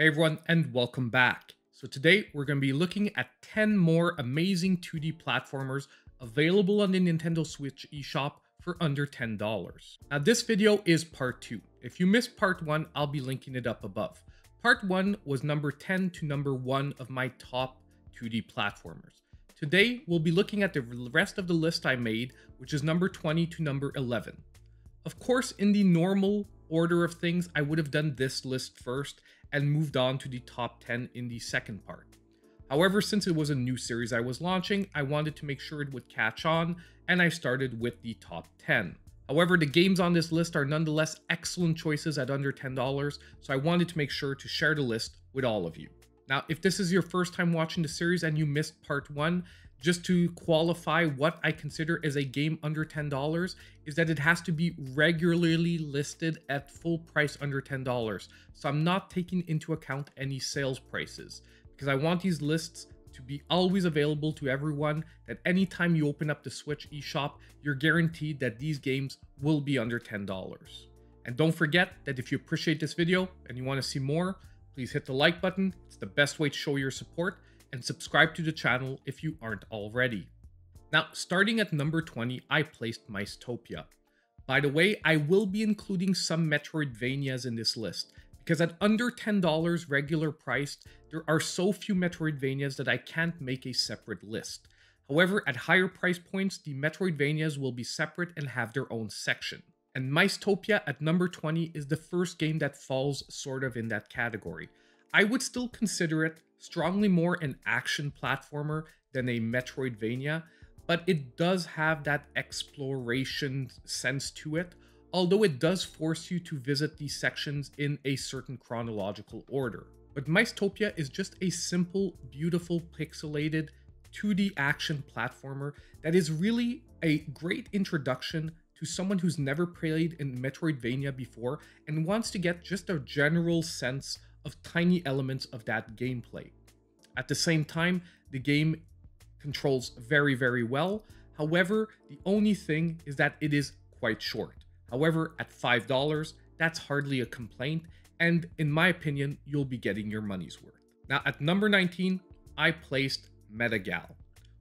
Hey everyone, and welcome back. So today we're going to be looking at 10 more amazing 2D platformers available on the Nintendo Switch eShop for under $10. Now this video is part 2. If you missed part 1, I'll be linking it up above. Part 1 was number 10 to number 1 of my top 2D platformers. Today we'll be looking at the rest of the list I made, which is number 20 to number 11. Of course, in the normal order of things, I would have done this list first and moved on to the top 10 in the second part. However, since it was a new series I was launching, I wanted to make sure it would catch on, and I started with the top 10. However, the games on this list are nonetheless excellent choices at under $10, so I wanted to make sure to share the list with all of you. Now, if this is your first time watching the series and you missed part 1, just to qualify what I consider as a game under $10 is that it has to be regularly listed at full price under $10. So I'm not taking into account any sales prices because I want these lists to be always available to everyone that anytime you open up the Switch eShop, you're guaranteed that these games will be under $10. And don't forget that if you appreciate this video and you want to see more, please hit the like button. It's the best way to show your support and subscribe to the channel if you aren't already. Now, starting at number 20, I placed Mice-topia. By the way, I will be including some Metroidvanias in this list, because at under $10 regular priced, there are so few Metroidvanias that I can't make a separate list. However, at higher price points, the Metroidvanias will be separate and have their own section. And Mice-topia at number 20 is the first game that falls sort of in that category. I would still consider it strongly more an action platformer than a Metroidvania, but it does have that exploration sense to it, although it does force you to visit these sections in a certain chronological order. But Mice-topia is just a simple, beautiful, pixelated 2D action platformer that is really a great introduction to someone who's never played in Metroidvania before and wants to get just a general sense of tiny elements of that gameplay. At the same time, the game controls very, very well. However, the only thing is that it is quite short. However, at $5, that's hardly a complaint, and in my opinion, you'll be getting your money's worth. Now, at number 19, I placed Metagal.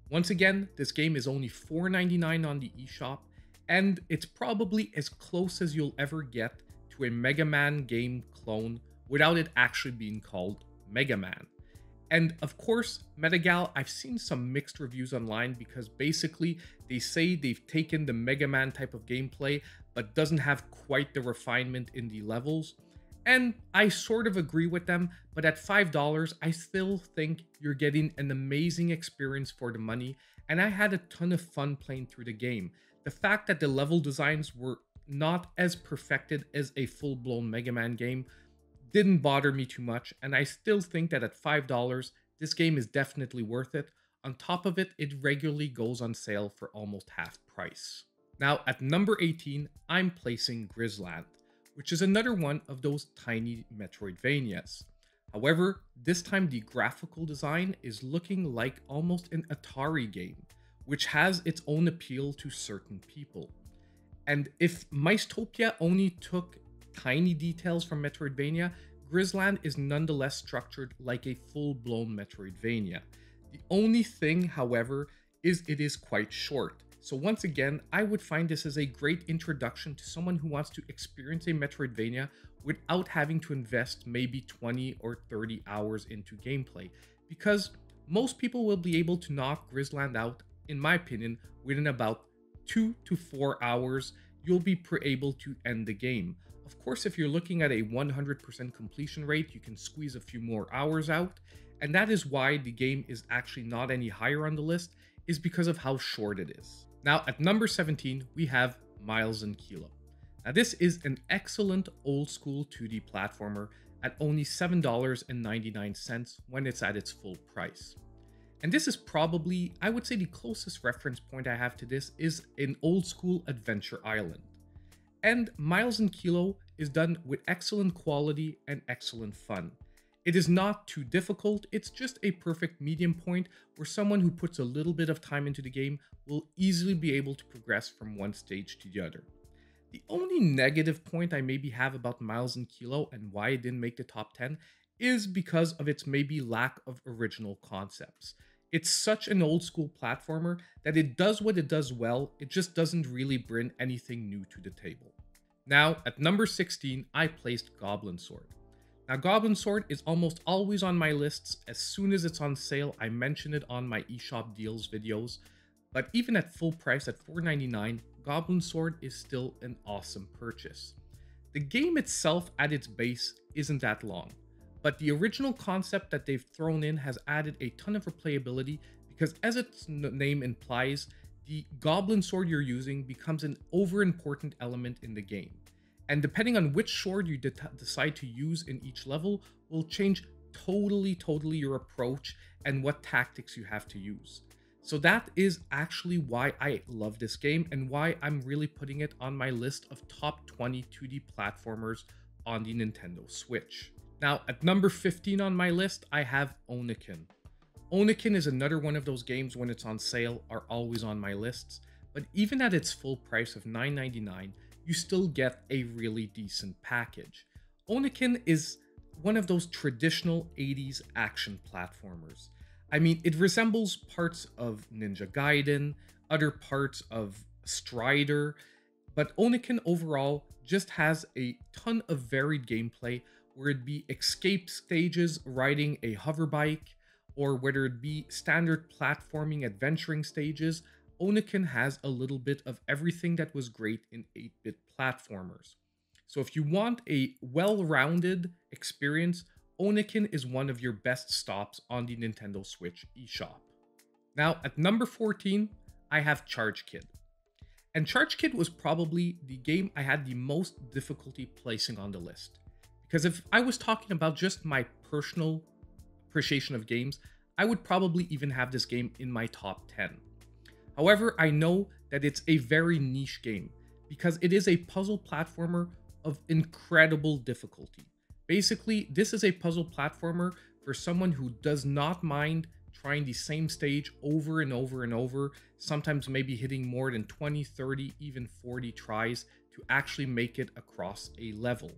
Once again, this game is only $4.99 on the eShop, and it's probably as close as you'll ever get to a Mega Man game clone without it actually being called Mega Man. And of course, Metagal, I've seen some mixed reviews online because basically they say they've taken the Mega Man type of gameplay, but doesn't have quite the refinement in the levels. And I sort of agree with them, but at $5, I still think you're getting an amazing experience for the money, and I had a ton of fun playing through the game. The fact that the level designs were not as perfected as a full-blown Mega Man game didn't bother me too much, and I still think that at $5, this game is definitely worth it. On top of it, it regularly goes on sale for almost half price. Now, at number 18, I'm placing Grizzland, which is another one of those tiny Metroidvanias. However, this time the graphical design is looking like almost an Atari game, which has its own appeal to certain people. And if Mice-topia only took tiny details from Metroidvania, Grizzland is nonetheless structured like a full-blown Metroidvania. The only thing, however, is it is quite short. So once again, I would find this as a great introduction to someone who wants to experience a Metroidvania without having to invest maybe 20 or 30 hours into gameplay, because most people will be able to knock Grizzland out, in my opinion, within about 2 to 4 hours, you'll be able to end the game. Of course, if you're looking at a 100% completion rate, you can squeeze a few more hours out, and that is why the game is actually not any higher on the list, is because of how short it is. Now, at number 17, we have Miles and Kilo. Now, this is an excellent old school 2D platformer at only $7.99 when it's at its full price. And this is probably, I would say the closest reference point I have to this is an old school Adventure Island. And Miles and Kilo is done with excellent quality and excellent fun. It is not too difficult, it's just a perfect medium point where someone who puts a little bit of time into the game will easily be able to progress from one stage to the other. The only negative point I maybe have about Miles and Kilo and why it didn't make the top 10 is because of its maybe lack of original concepts. It's such an old school platformer that it does what it does well, it just doesn't really bring anything new to the table. Now, at number 16, I placed Goblin Sword. Now, Goblin Sword is almost always on my lists. As soon as it's on sale, I mention it on my eShop deals videos. But even at full price at $4.99, Goblin Sword is still an awesome purchase. The game itself at its base isn't that long, but the original concept that they've thrown in has added a ton of replayability because as its name implies, the Goblin Sword you're using becomes an over important element in the game and depending on which sword you de decide to use in each level will change totally, totally your approach and what tactics you have to use. So that is actually why I love this game and why I'm really putting it on my list of top 20 2D platformers on the Nintendo Switch. Now, at number 15 on my list, I have Oniken. Oniken is another one of those games when it's on sale are always on my lists, but even at its full price of $9.99, you still get a really decent package. Oniken is one of those traditional 80s action platformers. I mean, it resembles parts of Ninja Gaiden, other parts of Strider, but Oniken overall just has a ton of varied gameplay, where it be escape stages riding a hover bike, or whether it be standard platforming adventuring stages, Oniken has a little bit of everything that was great in 8-bit platformers. So if you want a well-rounded experience, Oniken is one of your best stops on the Nintendo Switch eShop. Now at number 14, I have Charge Kid. And Charge Kid was probably the game I had the most difficulty placing on the list. Because if I was talking about just my personal appreciation of games, I would probably even have this game in my top 10. However, I know that it's a very niche game because it is a puzzle platformer of incredible difficulty. Basically, this is a puzzle platformer for someone who does not mind trying the same stage over and over and over, sometimes maybe hitting more than 20, 30, even 40 tries to actually make it across a level.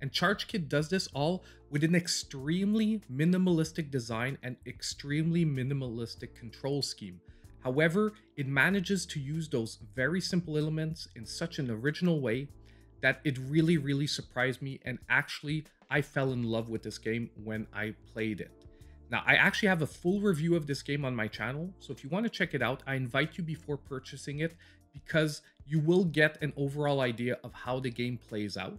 And Charge Kid does this all with an extremely minimalistic design and extremely minimalistic control scheme, However, it manages to use those very simple elements in such an original way that it really, really surprised me. And actually, I fell in love with this game when I played it. Now, I actually have a full review of this game on my channel. So if you want to check it out, I invite you before purchasing it because you will get an overall idea of how the game plays out.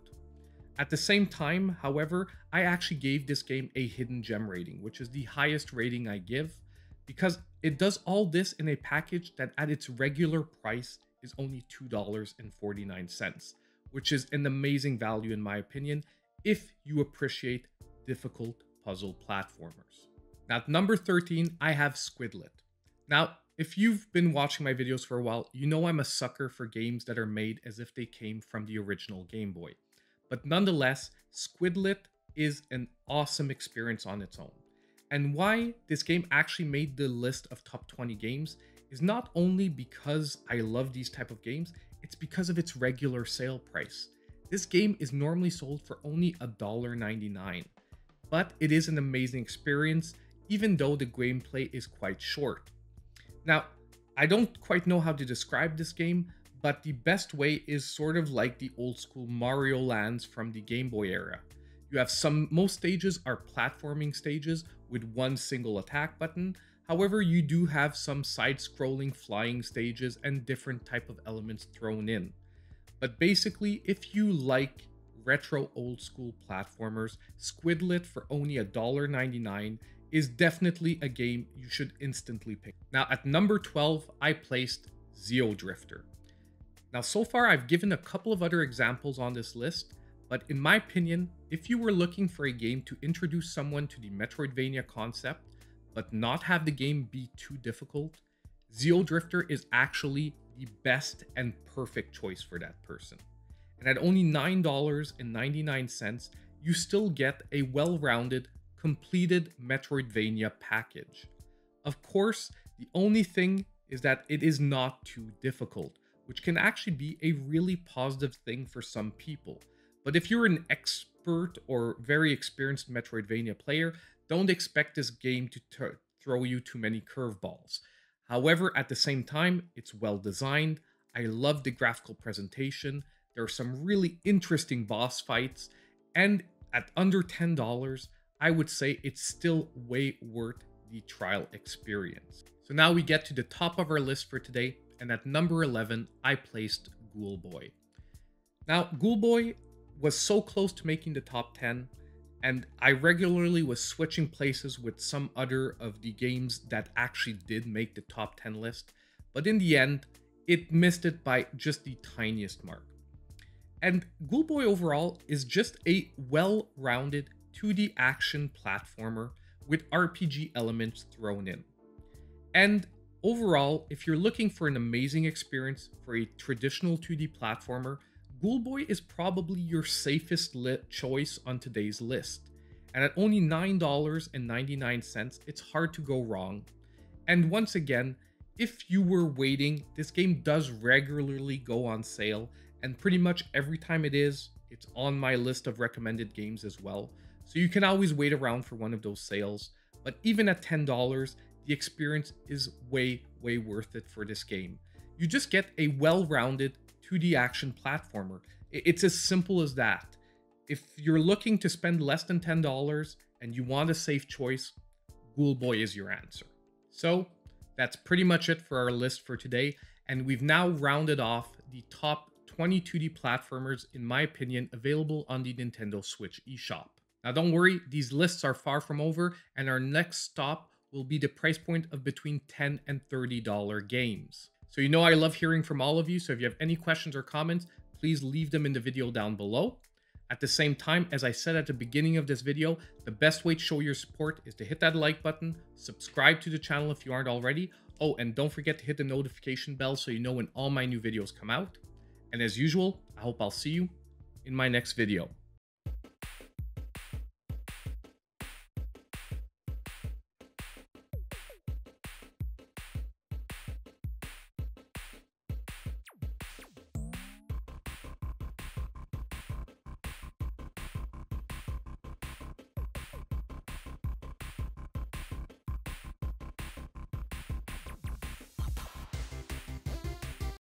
At the same time, however, I actually gave this game a hidden gem rating, which is the highest rating I give because it does all this in a package that at its regular price is only $2.49, which is an amazing value in my opinion if you appreciate difficult puzzle platformers. Now, at number 13, I have Squidlet. Now, if you've been watching my videos for a while, you know I'm a sucker for games that are made as if they came from the original Game Boy. But nonetheless, Squidlet is an awesome experience on its own. And why this game actually made the list of top 20 games is not only because I love these type of games, it's because of its regular sale price. This game is normally sold for only $1.99, but it is an amazing experience even though the gameplay is quite short. Now, I don't quite know how to describe this game, but the best way is sort of like the old school Mario lands from the Game Boy era. You have some, most stages are platforming stages with one single attack button. However, you do have some side-scrolling flying stages and different type of elements thrown in. But basically, if you like retro old school platformers, Squidlet for only $1.99 is definitely a game you should instantly pick. Now at number 12, I placed Xeodrifter. Now so far I've given a couple of other examples on this list, but in my opinion, if you were looking for a game to introduce someone to the Metroidvania concept, but not have the game be too difficult, Xeodrifter is actually the best and perfect choice for that person. And at only $9.99, you still get a well-rounded, completed Metroidvania package. Of course, the only thing is that it is not too difficult, which can actually be a really positive thing for some people. But if you're an expert or very experienced Metroidvania player, don't expect this game to t- throw you too many curveballs. However, at the same time, it's well designed. I love the graphical presentation. There are some really interesting boss fights, and at under $10, I would say it's still way worth the trial experience. So now we get to the top of our list for today, and at number 11, I placed Ghoul Boy. Now, Ghoul Boy was so close to making the top 10, and I regularly was switching places with some other of the games that actually did make the top 10 list, but in the end, it missed it by just the tiniest mark. And Ghoul Boy overall is just a well rounded 2D action platformer with RPG elements thrown in. And overall, if you're looking for an amazing experience for a traditional 2D platformer, Ghoul Boy is probably your safest choice on today's list. And at only $9.99, it's hard to go wrong. And once again, if you were waiting, this game does regularly go on sale, and pretty much every time it is, it's on my list of recommended games as well. So you can always wait around for one of those sales. But even at $10, the experience is way, way worth it for this game. You just get a well rounded 2D action platformer. It's as simple as that. If you're looking to spend less than $10 and you want a safe choice, Ghoul Boy is your answer. So that's pretty much it for our list for today. And we've now rounded off the top 20 2D platformers, in my opinion, available on the Nintendo Switch eShop. Now, don't worry, these lists are far from over, and our next stop will be the price point of between 10 and $30 games. So, you know, I love hearing from all of you. So, if you have any questions or comments, please leave them in the video down below. At the same time, as I said at the beginning of this video, the best way to show your support is to hit that like button, subscribe to the channel if you aren't already. Oh, and don't forget to hit the notification bell so you know when all my new videos come out. And as usual, I hope I'll see you in my next video.